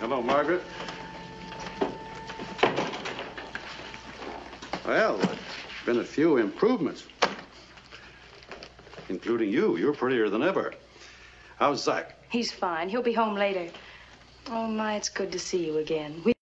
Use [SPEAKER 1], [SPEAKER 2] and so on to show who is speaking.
[SPEAKER 1] Hello, Margaret. Well, there's been a few improvements. Including you. You're prettier than ever. How's Zach?
[SPEAKER 2] He's fine. He'll be home later. Oh, my, it's good to see you again. We